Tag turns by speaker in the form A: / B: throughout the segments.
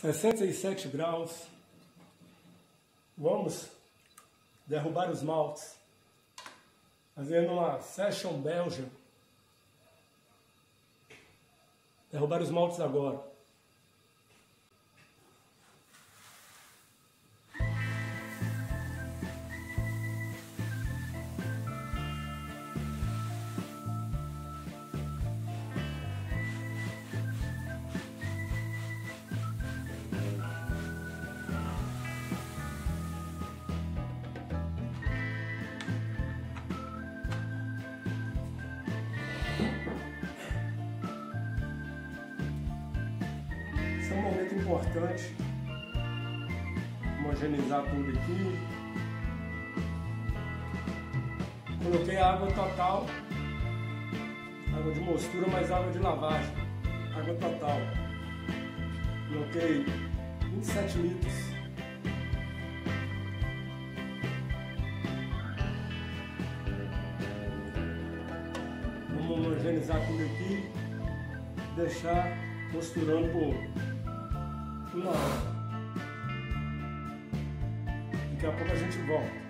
A: 67 graus. Vamos derrubar os maltes. Fazendo uma session Belgian. Derrubar os maltes agora. Importante. Homogeneizar tudo aqui. Coloquei água total. Água de mostura, mais água de lavagem. Água total. Coloquei 27 litros. Vamos homogeneizar tudo aqui. Deixar costurando por hora. Daqui a pouco a gente volta.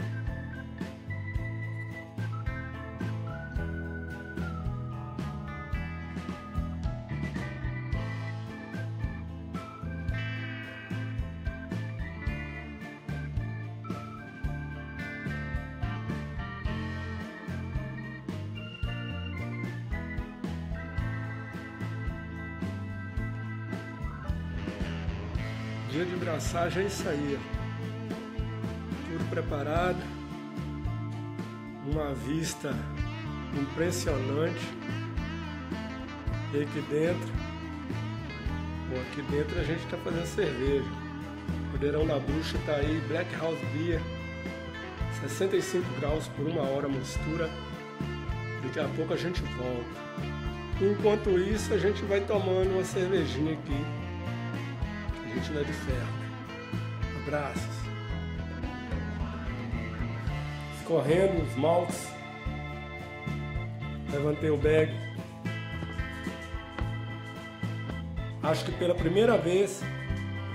A: Dia de braçagem é isso aí. Tudo preparado. Uma vista impressionante. E aqui dentro. Bom, aqui dentro a gente está fazendo cerveja. O Poderão da Bruxa tá aí, Black House Beer. 65 graus por uma hora a mistura. Daqui a pouco a gente volta. Enquanto isso, a gente vai tomando uma cervejinha aqui. A gente não é de ferro. Abraços. Escorrendo os maltes. Levantei o bag. Acho que pela primeira vez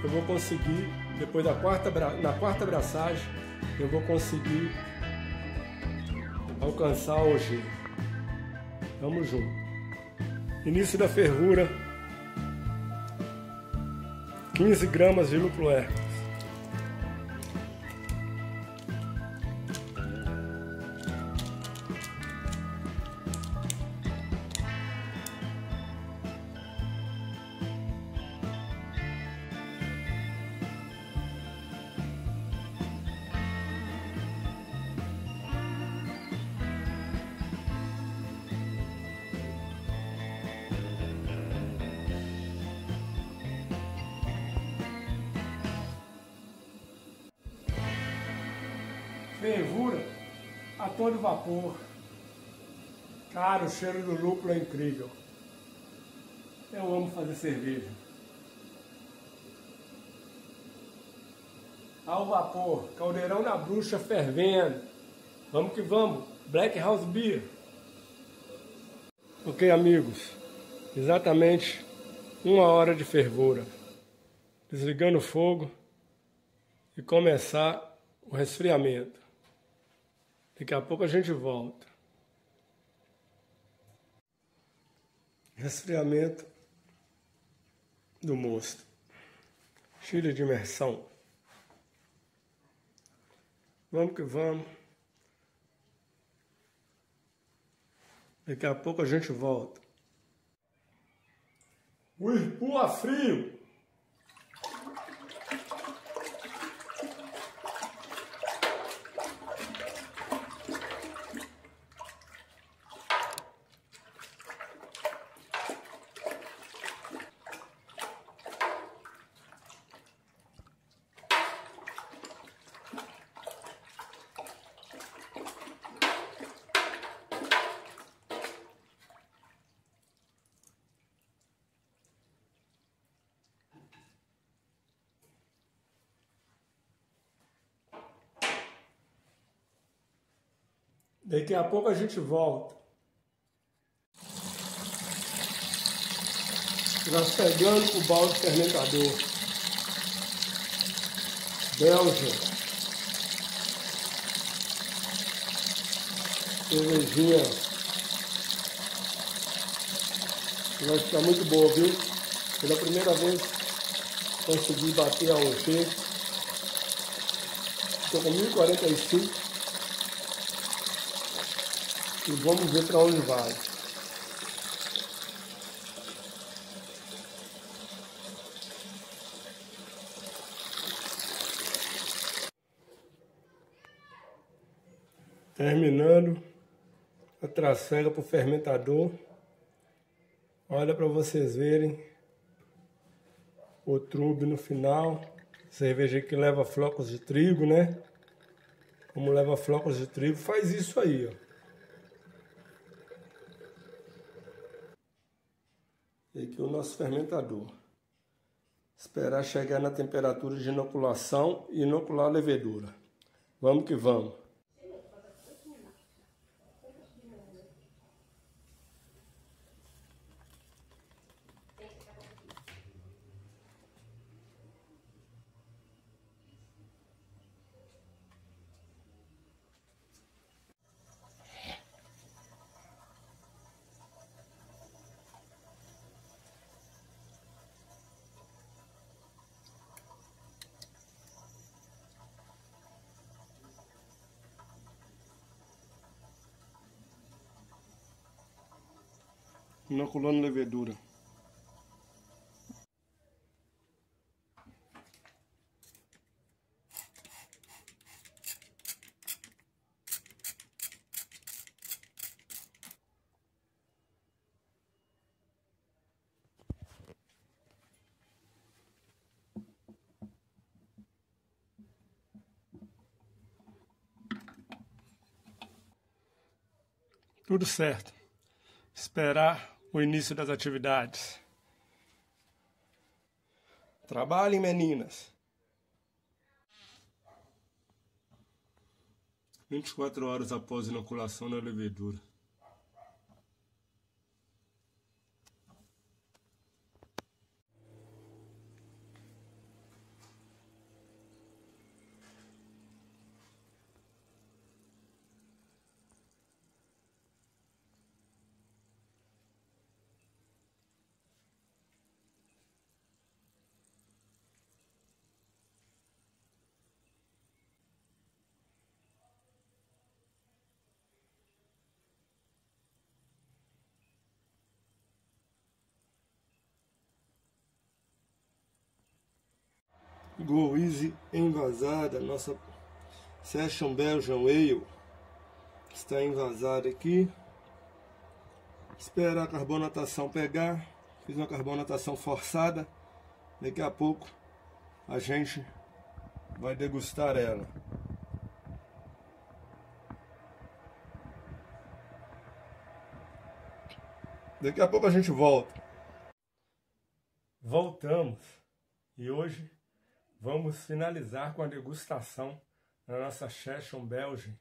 A: eu vou conseguir, depois da quarta, na quarta braçagem, eu vou conseguir alcançar G. Tamo junto. Início da fervura. 15 gramas de Fervura a todo vapor. Cara, o cheiro do lúpulo é incrível. Eu amo fazer cerveja. Ao vapor, caldeirão da bruxa fervendo. Vamos que vamos. Black House Beer. Ok, amigos. Exatamente uma hora de fervura. Desligando o fogo e começar o resfriamento. Daqui a pouco a gente volta. Resfriamento do mosto. Chile de imersão. Vamos que vamos. Daqui a pouco a gente volta. Whirlpool a frio. Daqui a pouco a gente volta. Nós pegando o balde fermentador. Belgium. Cervejinha. Vai ficar muito boa, viu? Pela primeira vez consegui bater a OG. Estou com 1045. E vamos ver para onde vai. Terminando a tracega para o fermentador. Olha para vocês verem o trube no final. Cerveja que leva flocos de trigo, né? Como leva flocos de trigo, faz isso aí, ó. Aqui o nosso fermentador. Esperar chegar na temperatura de inoculação e inocular a levedura. Vamos que vamos. Inoculando levedura. Tudo certo. Esperar o início das atividades. Trabalhem, meninas. 24 horas após inoculação na levedura. Go Easy envasada, nossa Session Belgian Ale está envasada aqui. Espera a carbonatação pegar. Fiz uma carbonatação forçada. Daqui a pouco a gente vai degustar ela. Daqui a pouco a gente volta. Voltamos. E hoje Vamos finalizar com a degustação da nossa Session Belgian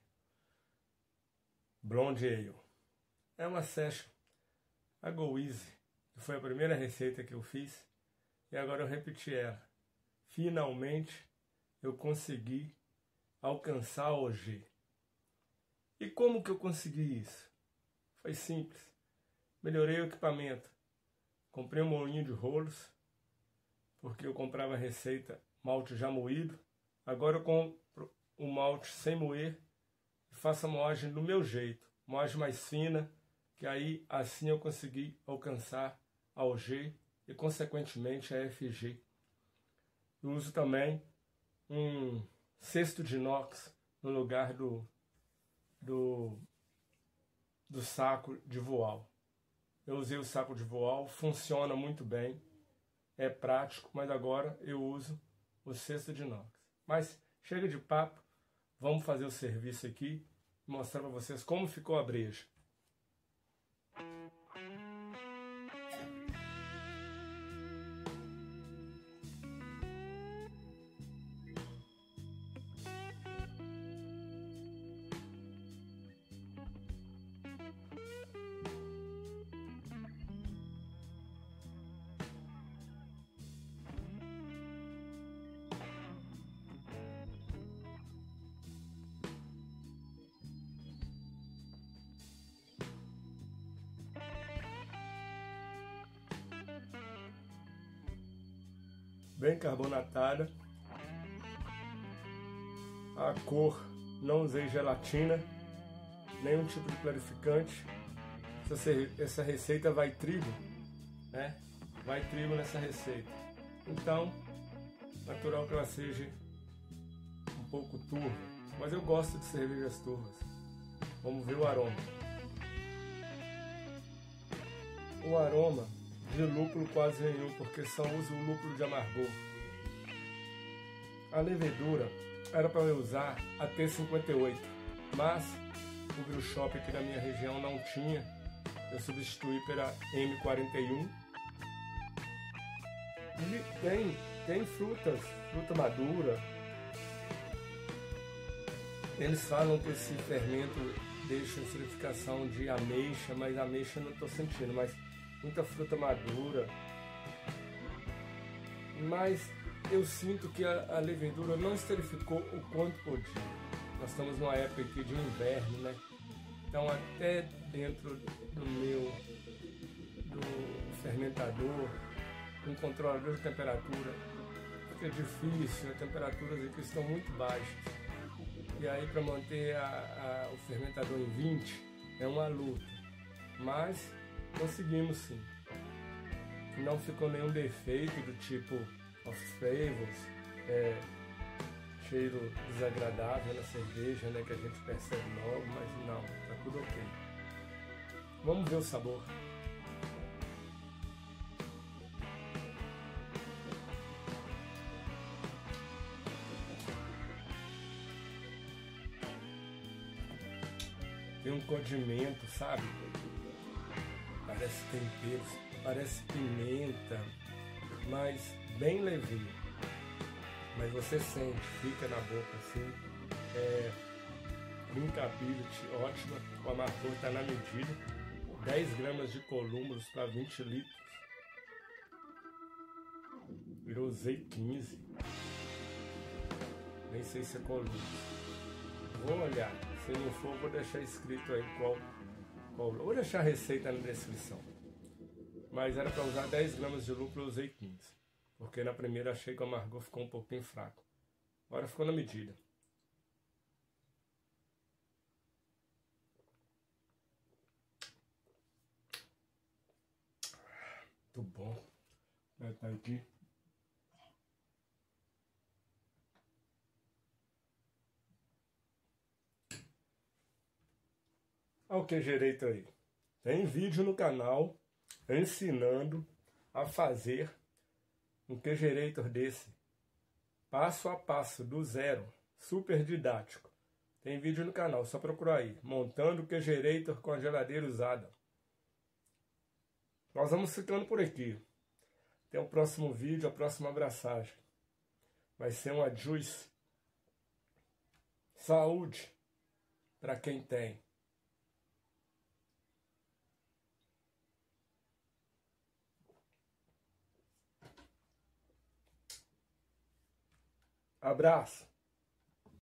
A: Blonde Ale. É uma Session, a Go Easy, que foi a primeira receita que eu fiz e agora eu repeti ela. Finalmente eu consegui alcançar o OG. E como que eu consegui isso? Foi simples. Melhorei o equipamento. Comprei um molinho de rolos, porque eu comprava receita malte já moído. Agora eu compro o malte sem moer e faço a moagem do meu jeito, moagem mais fina, que aí assim eu consegui alcançar a OG e consequentemente a FG. Eu uso também um cesto de inox no lugar do, do, do saco de voal. Eu usei o saco de voal, funciona muito bem, é prático, mas agora eu uso o cesto de inox. Mas chega de papo, vamos fazer o serviço aqui e mostrar para vocês como ficou a breja. Bem carbonatada. A cor, não usei gelatina, nenhum tipo de clarificante. Essa, essa receita vai trigo, né? Vai trigo nessa receita. Então, natural que ela seja um pouco turva, mas eu gosto de cervejas turvas. Vamos ver o aroma. O aroma de lúpulo quase nenhum, porque só uso o lúpulo de amargor. A levedura era para eu usar a T58, mas o brew shop aqui na minha região não tinha. Eu substituí pela M41. E tem, tem frutas, fruta madura. Eles falam que esse fermento deixa a de ameixa, mas ameixa eu não estou sentindo, mas muita fruta madura. Mas eu sinto que a, a levedura não esterificou o quanto podia. Nós estamos numa época aqui de inverno, né? Então até dentro do meu do fermentador, um controlador de temperatura, fica difícil, as temperaturas aqui estão muito baixas. E aí para manter a, a, o fermentador em 20 é uma luta. Mas Conseguimos sim. Não ficou nenhum defeito do tipo off flavors, é, cheiro desagradável na cerveja, né, que a gente percebe logo, mas não, tá tudo ok. Vamos ver o sabor. Tem um condimento, sabe? Parece temperos, parece pimenta, mas bem levinho. Mas você sente, fica na boca assim. É, drinkability ótima, o amargor está na medida. 10 gramas de columbus para 20 litros. Eu usei 15. Nem sei se é columbus. Vou olhar. Se não for, vou deixar escrito aí qual Vou deixar a receita na descrição. Mas era para usar 10 gramas de lúpulo, eu usei 15. Porque na primeira achei que o amargor ficou um pouquinho fraco. Agora ficou na medida. Muito bom. Tá aqui. Olha o que direito aí. Tem vídeo no canal ensinando a fazer um queijerator desse. Passo a passo, do zero. Super didático. Tem vídeo no canal, só procurar aí. Montando o queijerator com a geladeira usada. Nós vamos ficando por aqui. Até o próximo vídeo, a próxima abraçagem. Vai ser uma juice. Saúde para quem tem. Abraço.